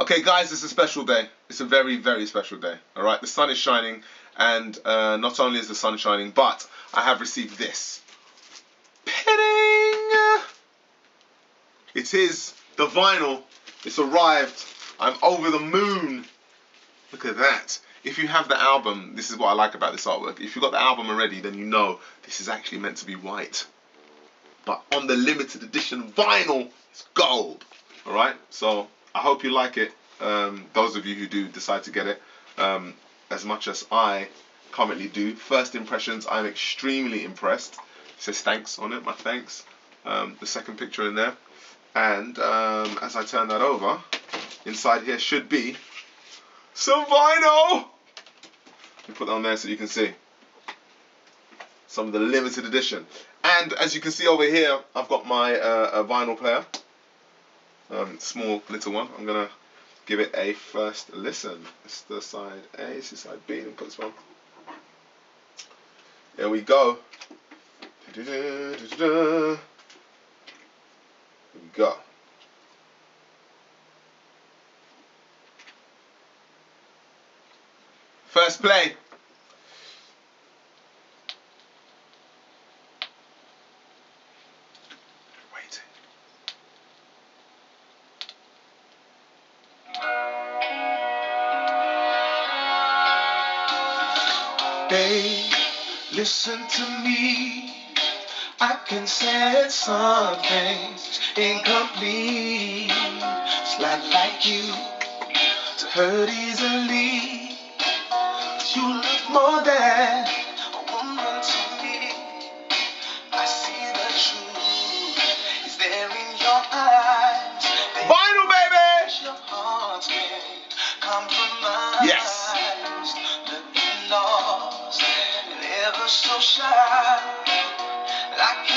Okay, guys, it's a special day. It's a very, very special day. All right, the sun is shining, and uh, not only is the sun shining, but I have received this. Pinning! It is the vinyl. It's arrived. I'm over the moon. Look at that. If you have the album, this is what I like about this artwork. If you've got the album already, then you know this is actually meant to be white. But on the limited edition vinyl, it's gold. All right. So I hope you like it. Um, those of you who do decide to get it, um, as much as I currently do. First impressions, I'm extremely impressed. It says thanks on it. My thanks. Um, the second picture in there. And um, as I turn that over, inside here should be some vinyl. Me put that on there so you can see some of the limited edition. And as you can see over here, I've got my uh, vinyl player, um, small little one. I'm gonna give it a first listen. It's the side A, it's the side B. Me put this one. Here we go. Here we go. First play. Babe, listen to me. I can sense some things incomplete. It's not like you to hurt easily. You look more than a woman to me. I see the truth. Is there in your eyes? Vinyl, baby! your heart's been compromised. Yes. And ever so shy. Like